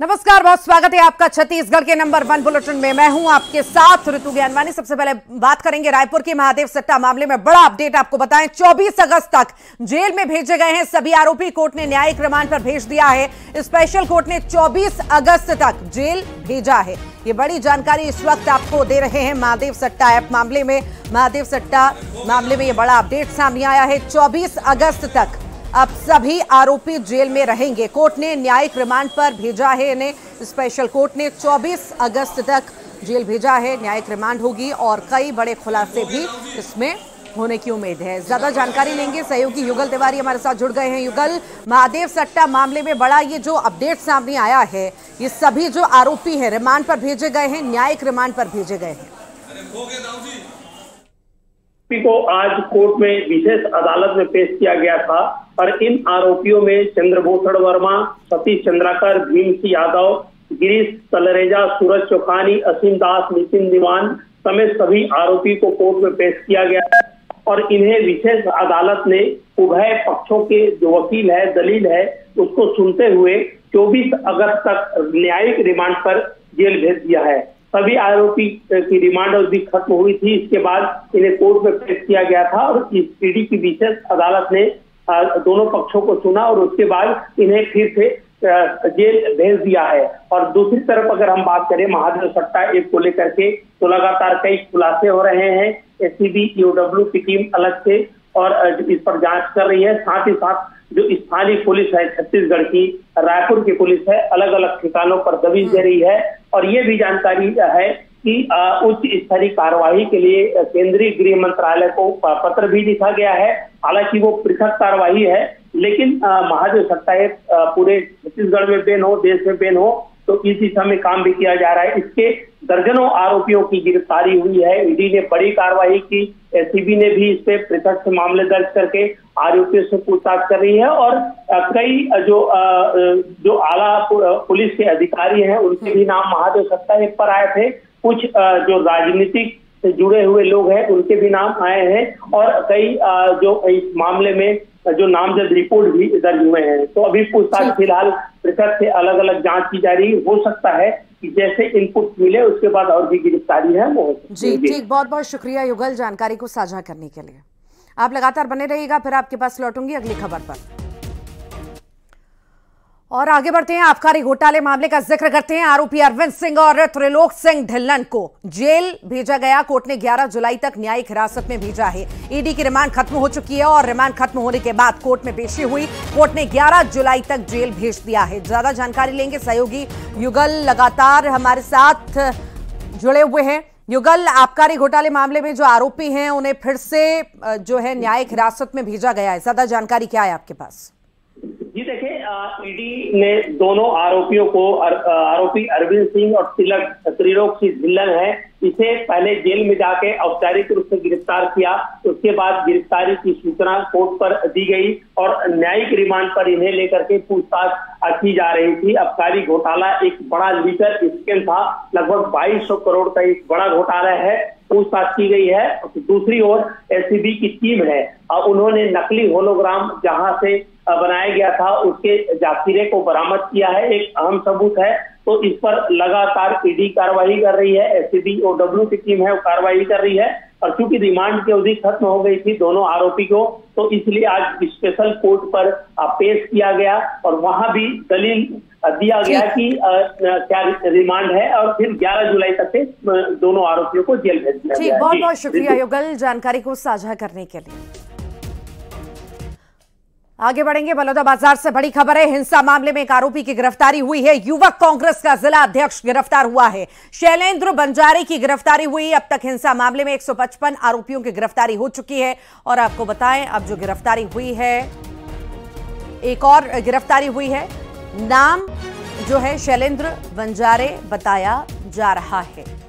नमस्कार, बहुत स्वागत है आपका छत्तीसगढ़ के नंबर वन बुलेटिन में। मैं हूँ आपके साथ ऋतु ज्ञानवानी। सबसे पहले बात करेंगे रायपुर के महादेव सट्टा मामले में। बड़ा अपडेट आपको बताएँ 24 अगस्त तक जेल में भेजे गए हैं सभी आरोपी। कोर्ट ने न्यायिक रिमांड पर भेज दिया है। स्पेशल कोर्ट ने 24 अगस्त तक जेल भेजा है। ये बड़ी जानकारी इस वक्त आपको दे रहे हैं महादेव सट्टा ऐप मामले में। महादेव सट्टा मामले में ये बड़ा अपडेट सामने आया है। चौबीस अगस्त तक अब सभी आरोपी जेल में रहेंगे। कोर्ट ने न्यायिक रिमांड पर भेजा है। इन्हें स्पेशल कोर्ट ने 24 अगस्त तक जेल भेजा है। न्यायिक रिमांड होगी और कई बड़े खुलासे भी इसमें होने की उम्मीद है। ज़्यादा जानकारी लेंगे सहयोगी युगल तिवारी हमारे साथ जुड़ गए हैं। युगल, महादेव सट्टा मामले में बड़ा ये जो अपडेट सामने आया है, ये सभी जो आरोपी हैं, रिमांड पर भेजे गए हैं, न्यायिक रिमांड पर भेजे गए हैं। को आज कोर्ट में विशेष अदालत में पेश किया गया था। और इन आरोपियों में चंद्रभूषण वर्मा, सतीश चंद्राकर भीम सिंह यादव, गिरीश तलरेजा, सूरज चौखानी असीम दास, नितिन दीवान समेत सभी आरोपी को कोर्ट में पेश किया गया और इन्हें विशेष अदालत ने उभय पक्षों के जो वकील है, दलील है, उसको सुनते हुए 24 अगस्त तक न्यायिक रिमांड पर जेल भेज दिया है। सभी आरोपी की रिमांड अवधि खत्म हुई थी, इसके बाद इन्हें कोर्ट में पेश किया गया था और इस पीढ़ी की विशेष अदालत ने दोनों पक्षों को सुना और उसके बाद इन्हें फिर से जेल भेज दिया है। और दूसरी तरफ़ अगर हम बात करें महादेव सट्टा एक को लेकर के तो लगातार कई खुलासे हो रहे हैं। एससीबी ईओडब्ल्यू की टीम अलग से और इस पर जाँच कर रही है। साथ ही साथ जो स्थानीय पुलिस है छत्तीसगढ़ की रायपुर की पुलिस है अलग अलग ठिकानों पर दबिश दे रही है। और ये भी जानकारी है कि उच्च स्तरीय कार्यवाही के लिए केंद्रीय गृह मंत्रालय को पत्र भी लिखा गया है। हालाँकि वो पृथक कार्रवाई है, लेकिन महादेव सत्ता पूरे छत्तीसगढ़ में बेन हो, देश में बेन हो तो इस दिशा में काम भी किया जा रहा है। इसके दर्जनों आरोपियों की गिरफ्तारी हुई है। ईडी ने बड़ी कार्रवाई की एसीबी ने भी इस पे पृथक से मामले दर्ज करके आरोपियों से पूछताछ कर रही है और कई जो जो आला पुलिस के अधिकारी हैं, उनके भी नाम महादेव सत्ता पर आए थे। कुछ जो राजनीतिक से जुड़े हुए लोग हैं उनके भी नाम आए हैं और कई जो इस मामले में जो नामजद रिपोर्ट भी दर्ज हुए हैं। तो अभी पूछताछ फ़िलहाल पृथक से अलग अलग जाँच की जा रही हो। सकता है कि जैसे इनपुट मिले उसके बाद और भी गिरफ्तारी है वो जी ठीक बहुत बहुत शुक्रिया युगल जानकारी को साझा करने के लिए। आप लगातार बने रहिएगा फिर आपके पास लौटूँगी अगली खबर पर। और आगे बढ़ते हैं, आबकारी घोटाले मामले का ज़िक्र करते हैं आरोपी अरविंद सिंह और त्रिलोक सिंह ढिल्लन को। जेल भेजा गया, कोर्ट ने 11 जुलाई तक न्यायिक हिरासत में भेजा है। ईडी की रिमांड खत्म हो चुकी है और रिमांड खत्म होने के बाद कोर्ट में पेशी हुई। कोर्ट ने 11 जुलाई तक जेल भेज दिया है। ज़्यादा जानकारी लेंगे सहयोगी युगल लगातार हमारे साथ जुड़े हुए हैं। युगल, आबकारी घोटाले मामले में जो आरोपी हैं, उन्हें फिर से जो है न्यायिक हिरासत में भेजा गया है। ज़्यादा जानकारी क्या है आपके पास? जी देखिए ईडी ने दोनों आरोपियों को आरोपी अरविंद सिंह और तिलक त्रिलोक सिंह ढिल्लन है। इसे पहले जेल में जाके औपचारिक रूप से गिरफ़्तार किया। उसके बाद गिरफ्तारी की सूचना कोर्ट पर दी गई और न्यायिक रिमांड पर इन्हें लेकर के पूछताछ की जा रही थी। अबकारी घोटाला एक बड़ा लीकर स्केल था। लगभग 2200 करोड़ का एक बड़ा घोटाला है। पूछताछ की गई है। दूसरी ओर एससीबी की टीम है। उन्होंने नकली होलोग्राम जहाँ से बनाया गया था उसके जाफिरे को बरामद किया है एक अहम सबूत है तो इस पर लगातार ईडी कार्रवाई कर रही है एस और डब्ल्यू की टीम है वो कार्रवाई कर रही है और चूँकि रिमांड की अवधि खत्म हो गई थी दोनों आरोपी को तो इसलिए आज स्पेशल कोर्ट पर पेश किया गया और वहाँ भी दलील दिया गया कि क्या रिमांड है और फिर 11 जुलाई तक से दोनों आरोपियों को जेल भेज दिया गया बहुत बहुत शुक्रिया युगल जानकारी को साझा करने के लिए। आगे बढ़ेंगे बलौदा बाज़ार से बड़ी खबर है। हिंसा मामले में एक आरोपी की गिरफ्तारी हुई है। युवक कांग्रेस का जिला अध्यक्ष गिरफ़्तार हुआ है। शैलेंद्र बंजारे की गिरफ्तारी हुई। अब तक हिंसा मामले में 155 आरोपियों की गिरफ्तारी हो चुकी है। और आपको बताएँ, अब जो गिरफ्तारी हुई है, एक और गिरफ्तारी हुई है। नाम जो है शैलेंद्र बंजारे बताया जा रहा है।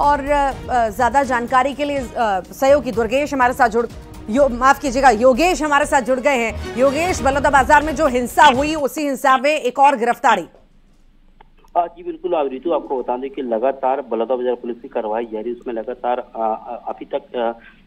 और ज़्यादा जानकारी के लिए सहयोगी दुर्गेश हमारे साथ जुड़, यो, माफ़ कीजिएगा, योगेश हमारे साथ जुड़ गए हैं। योगेश, बलौदा बाज़ार में जो हिंसा हुई, उसी हिंसा में एक और गिरफ्तारी। हाँ जी, बिल्कुल ऋतु आपको बता दें कि लगातार बलौदा बाज़ार पुलिस की कार्रवाई जारी, उसमें लगातार अभी तक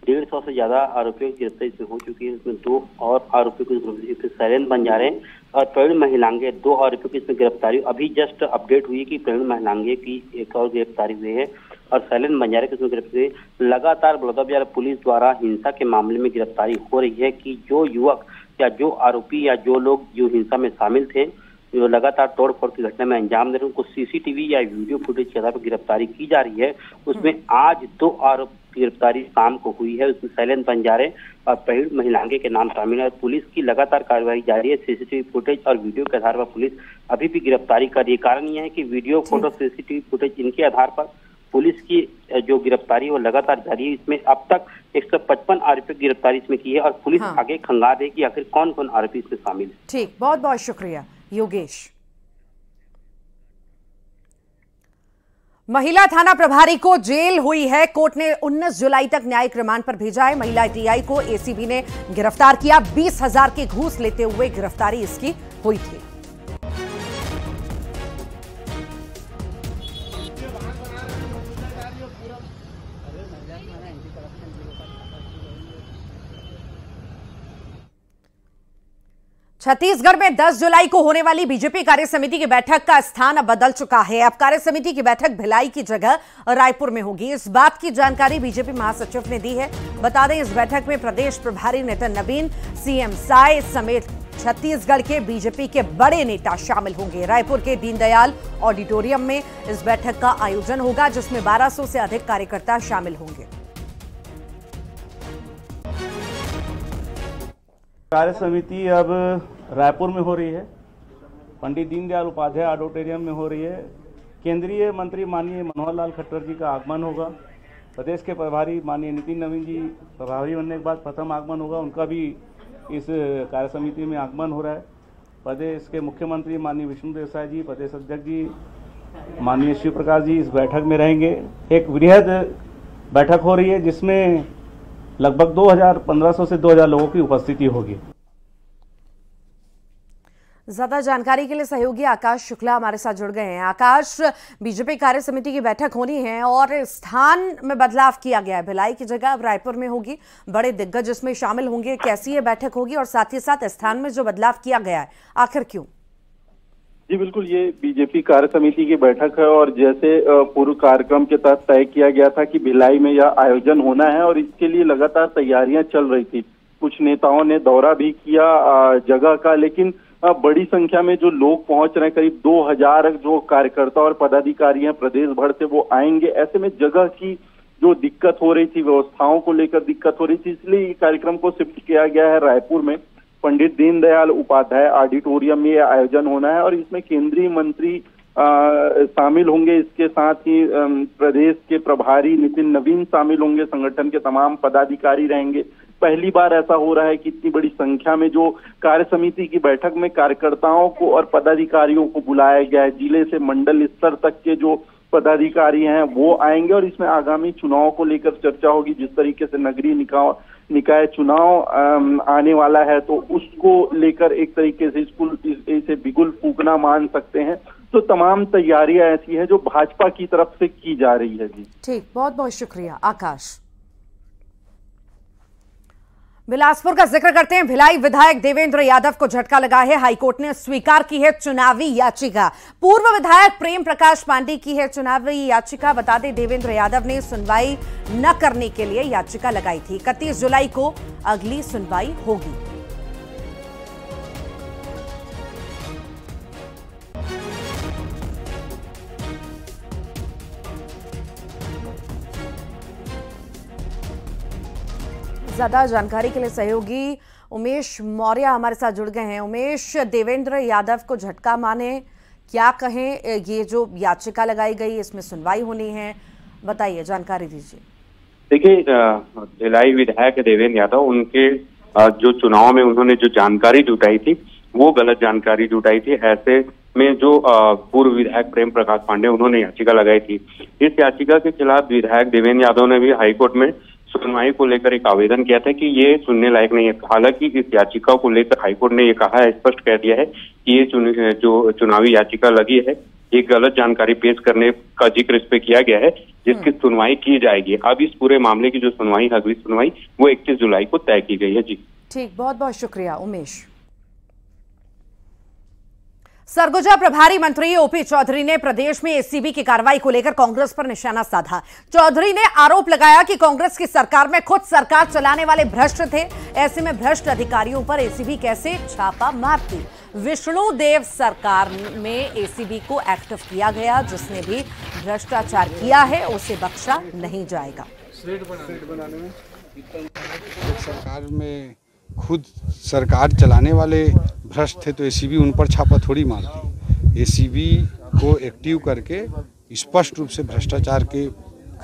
डेढ़ सौ से ज़्यादा आरोपियों की गिरफ्तारी हो चुकी है इसमें दो और आरोपियों को सैलेंट बन जा रहे हैं, और प्रवीण महिलांगे, दो आरोपियों की इसमें गिरफ्तारी। अभी जस्ट अपडेट हुई कि प्रवीण महिलांगे की एक और गिरफ्तारी हुई है और सैलेंट बंजारे की गिरफ्तारी लगातार बलौदाबाजार पुलिस द्वारा हिंसा के मामले में गिरफ्तारी हो रही है कि जो युवक या जो आरोपी या जो लोग जो हिंसा में शामिल थे जो लगातार तोड़फोड़ की घटना में अंजाम दे रहे उनको सीसीटीवी या वीडियो फुटेज के आधार पर गिरफ्तारी की जा रही है। उसमें हम्म। आज दो आरोप गिरफ्तारी शाम को हुई है। उसमें शैलेंद्र बंजारे और पहल महिलांगे के नाम शामिल है पुलिस की लगातार कार्रवाई जारी है। सीसीटीवी फुटेज और वीडियो के आधार पर पुलिस अभी भी गिरफ्तारी कर रही है। कारण यह है कि वीडियो फ़ोटो सीसीटीवी फुटेज इनके आधार पर पुलिस की जो गिरफ्तारी वो लगातार जारी है इसमें अब तक 155 आरोपी गिरफ्तारी इसमें की है और पुलिस हाँ। आगे खंगार है कि आखिर कौन कौन आरोपी इसमें शामिल है। ठीक बहुत बहुत शुक्रिया योगेश। महिला थाना प्रभारी को जेल हुई है कोर्ट ने 19 जुलाई तक न्यायिक रिमांड पर भेजा है। महिला टीआई को एसीबी ने गिरफ़्तार किया बीस हज़ार के घूस लेते हुए गिरफ्तारी इसकी हुई थी। छत्तीसगढ़ में 10 जुलाई को होने वाली बीजेपी कार्य समिति की बैठक का स्थान अब बदल चुका है। अब कार्य समिति की बैठक भिलाई की जगह रायपुर में होगी। इस बात की जानकारी बीजेपी महासचिव ने दी है। बता दें, इस बैठक में प्रदेश प्रभारी नितिन नवीन, सीएम साय समेत छत्तीसगढ़ के बीजेपी के बड़े नेता शामिल होंगे। रायपुर के दीनदयाल ऑडिटोरियम में इस बैठक का आयोजन होगा, जिसमें 1200 से अधिक कार्यकर्ता शामिल होंगे। कार्य समिति अब रायपुर में हो रही है पंडित दीनदयाल उपाध्याय ऑडिटोरियम में हो रही है। केंद्रीय मंत्री माननीय मनोहर लाल खट्टर जी का आगमन होगा। प्रदेश के प्रभारी माननीय नितिन नवीन जी प्रभारी बनने के बाद प्रथम आगमन होगा। उनका भी इस कार्य समिति में आगमन हो रहा है। प्रदेश के मुख्यमंत्री माननीय विष्णु देसाई जी प्रदेश अध्यक्ष जी माननीय शिव प्रकाश जी इस बैठक में रहेंगे। एक वृहद बैठक हो रही है जिसमें लगभग 2,500 से 2,000 लोगों की उपस्थिति होगी। ज़्यादा जानकारी के लिए सहयोगी आकाश शुक्ला हमारे साथ जुड़ गए हैं। आकाश, बीजेपी कार्य समिति की बैठक होनी है और स्थान में बदलाव किया गया है। भिलाई की जगह अब रायपुर में होगी बड़े दिग्गज इसमें शामिल होंगे, कैसी ये बैठक होगी और साथ ही साथ स्थान में जो बदलाव किया गया है, आखिर क्यों? जी, बिल्कुल, ये बीजेपी कार्य समिति की बैठक है और जैसे पूर्व कार्यक्रम के तहत तय किया गया था कि भिलाई में यह आयोजन होना है और इसके लिए लगातार तैयारियाँ चल रही थी। कुछ नेताओं ने दौरा भी किया जगह का, लेकिन बड़ी संख्या में जो लोग पहुँच रहे हैं, करीब 2000 जो कार्यकर्ता और पदाधिकारी हैं, प्रदेश भर से वो आएँगे। ऐसे में जगह की जो दिक्कत हो रही थी, व्यवस्थाओं को लेकर दिक्कत हो रही थी, इसलिए ये कार्यक्रम को शिफ्ट किया गया है रायपुर में। पंडित दीनदयाल उपाध्याय ऑडिटोरियम में आयोजन होना है और इसमें केंद्रीय मंत्री शामिल होंगे। इसके साथ ही प्रदेश के प्रभारी नितिन नवीन शामिल होंगे। संगठन के तमाम पदाधिकारी रहेंगे। पहली बार ऐसा हो रहा है कि इतनी बड़ी संख्या में जो कार्य समिति की बैठक में कार्यकर्ताओं को और पदाधिकारियों को बुलाया गया है, ज़िले से मंडल स्तर तक के जो पदाधिकारी हैं वो आएँगे और इसमें आगामी चुनाव को लेकर चर्चा होगी। जिस तरीके से नगरीय निकाय निकाय चुनाव आने वाला है तो उसको लेकर एक तरीके से स्कूल इसे बिगुल फूकना मान सकते हैं। तो तमाम तैयारियाँ ऐसी हैं जो भाजपा की तरफ़ से की जा रही है जी। ठीक बहुत बहुत शुक्रिया, आकाश। बिलासपुर का ज़िक्र करते हैं। भिलाई विधायक देवेंद्र यादव को झटका लगा है। हाईकोर्ट ने स्वीकार की है चुनावी याचिका। पूर्व विधायक प्रेम प्रकाश पांडे की है चुनावी याचिका। बता दें, देवेंद्र यादव ने सुनवाई न करने के लिए याचिका लगाई थी। इकतीस जुलाई को अगली सुनवाई होगी। ज़्यादा जानकारी के लिए सहयोगी उमेश मौर्य हमारे साथ जुड़ गए हैं। उमेश, देवेंद्र यादव को झटका माने, क्या कहें ये जो याचिका लगाई गई, इसमें सुनवाई होनी है, बताइए, जानकारी दीजिए। देखिए भिलाई विधायक देवेंद्र यादव, उनके जो चुनाव में उन्होंने जो जानकारी जुटाई थी, वो गलत जानकारी जुटाई थी। ऐसे में जो पूर्व विधायक प्रेम प्रकाश पांडे, उन्होंने याचिका लगाई थी। इस याचिका के खिलाफ विधायक देवेंद्र यादव ने भी हाईकोर्ट में सुनवाई को लेकर एक आवेदन किया था कि ये सुनने लायक नहीं है। हालाँकि इस याचिका को लेकर हाईकोर्ट ने ये कहा है स्पष्ट कह दिया है कि ये चुन, जो चुनावी याचिका लगी है ये गलत जानकारी पेश करने का ज़िक्र इस पे किया गया है जिसकी सुनवाई की जाएगी। अब इस पूरे मामले की जो सुनवाई अगली सुनवाई वो इकतीस जुलाई को तय की गई है। जी। ठीक बहुत बहुत शुक्रिया उमेश। सरगुजा प्रभारी मंत्री ओपी चौधरी ने प्रदेश में एसीबी की कार्रवाई को लेकर कांग्रेस पर निशाना साधा। चौधरी ने आरोप लगाया कि कांग्रेस की सरकार में खुद सरकार चलाने वाले भ्रष्ट थे। ऐसे में भ्रष्ट अधिकारियों पर एसीबी कैसे छापा मारती? विष्णु देव सरकार में एसीबी को एक्टिव किया गया जिसने भी भ्रष्टाचार किया है उसे बख्शा नहीं जाएगा। सरकार में खुद सरकार चलाने वाले भ्रष्ट थे तो एसीबी उन पर छापा थोड़ी मारती। एसीबी को एक्टिव करके स्पष्ट रूप से भ्रष्टाचार के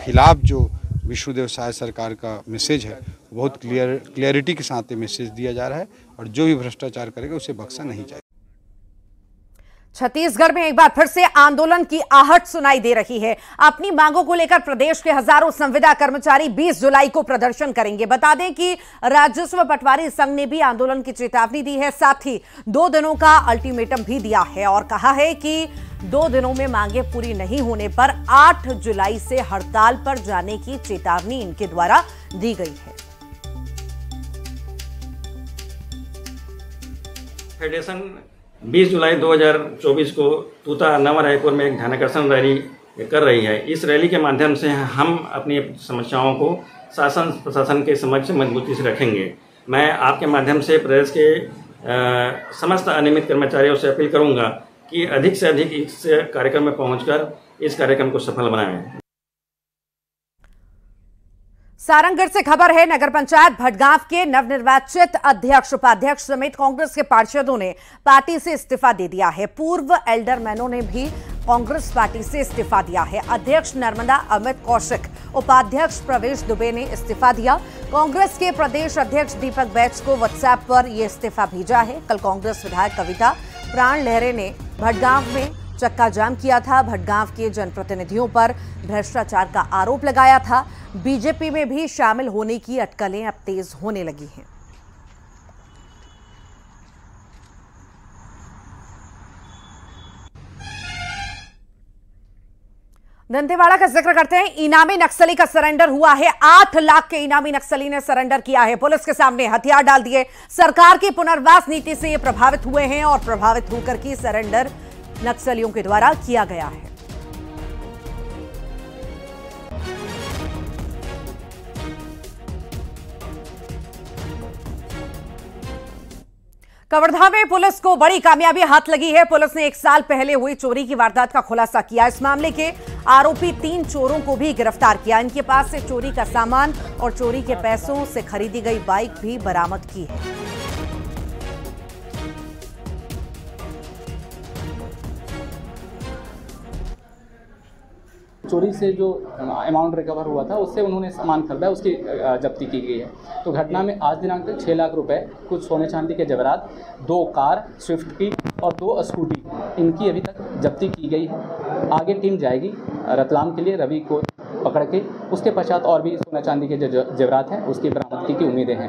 खिलाफ जो विश्वदेव साय सरकार का मैसेज है, बहुत क्लियर क्लियरिटी के साथ मैसेज दिया जा रहा है और जो भी भ्रष्टाचार करेगा उसे बक्सा नहीं जाएगा। छत्तीसगढ़ में एक बार फिर से आंदोलन की आहट सुनाई दे रही है। अपनी मांगों को लेकर प्रदेश के हज़ारों संविदा कर्मचारी 20 जुलाई को प्रदर्शन करेंगे। बता दें कि राजस्व पटवारी संघ ने भी आंदोलन की चेतावनी दी है। साथ ही दो दिनों का अल्टीमेटम भी दिया है और कहा है कि दो दिनों में मांगे पूरी नहीं होने पर 8 जुलाई से हड़ताल पर जाने की चेतावनी इनके द्वारा दी गई है। फेडरेशन 20 जुलाई 2024 को तूता नवा रायपुर में एक ध्यानाकर्षण रैली कर रही है। इस रैली के माध्यम से हम अपनी समस्याओं को शासन प्रशासन के समक्ष मजबूती से रखेंगे। मैं आपके माध्यम से प्रदेश के आ, समस्त अनियमित कर्मचारियों से अपील करूँगा कि अधिक से अधिक इस कार्यक्रम में पहुंचकर इस कार्यक्रम को सफल बनाएँ। सारंगढ़ से खबर है, नगर पंचायत भटगांव के नवनिर्वाचित अध्यक्ष, उपाध्यक्ष समेत कांग्रेस के पार्षदों ने पार्टी से इस्तीफा दे दिया है। पूर्व एल्डरमैनों ने भी कांग्रेस पार्टी से इस्तीफा दिया है। अध्यक्ष नर्मदा अमित कौशिक, उपाध्यक्ष प्रवेश दुबे ने इस्तीफा दिया। कांग्रेस के प्रदेश अध्यक्ष दीपक बैच को व्हाट्सएप पर यह इस्तीफा भेजा है। कल कांग्रेस विधायक कविता प्राण लहरे ने भटगांव में चक्का जाम किया था, भटगांव के जनप्रतिनिधियों पर भ्रष्टाचार का आरोप लगाया था। बीजेपी में भी शामिल होने की अटकलें अब तेज होने लगी हैं। दंतेवाड़ा का ज़िक्र करते हैं। इनामी नक्सली का सरेंडर हुआ है। आठ लाख के इनामी नक्सली ने सरेंडर किया है। पुलिस के सामने हथियार डाल दिए। सरकार की पुनर्वास नीति से ये प्रभावित हुए हैं और प्रभावित होकर की सरेंडर नक्सलियों के द्वारा किया गया है। कवर्धा में पुलिस को बड़ी कामयाबी हाथ लगी है। पुलिस ने एक साल पहले हुई चोरी की वारदात का खुलासा किया। इस मामले के आरोपी तीन चोरों को भी गिरफ़्तार किया। इनके पास से चोरी का सामान और चोरी के पैसों से खरीदी गई बाइक भी बरामद की है। चोरी से जो अमाउंट रिकवर हुआ था, उससे उन्होंने सामान खरीदा, उसकी जब्ती की गई है। तो घटना में आज दिनांक तक छः लाख रुपए, कुछ सोने चांदी के जवरात, दो कार स्विफ्ट की और दो स्कूटी इनकी अभी तक जब्ती की गई है। आगे टीम जाएगी, रतलाम के लिए, रवि को पकड़ के, उसके पश्चात और भी सोना चांदी के जो, जेवरात हैं, उसकी बरामदगी की उम्मीदें हैं।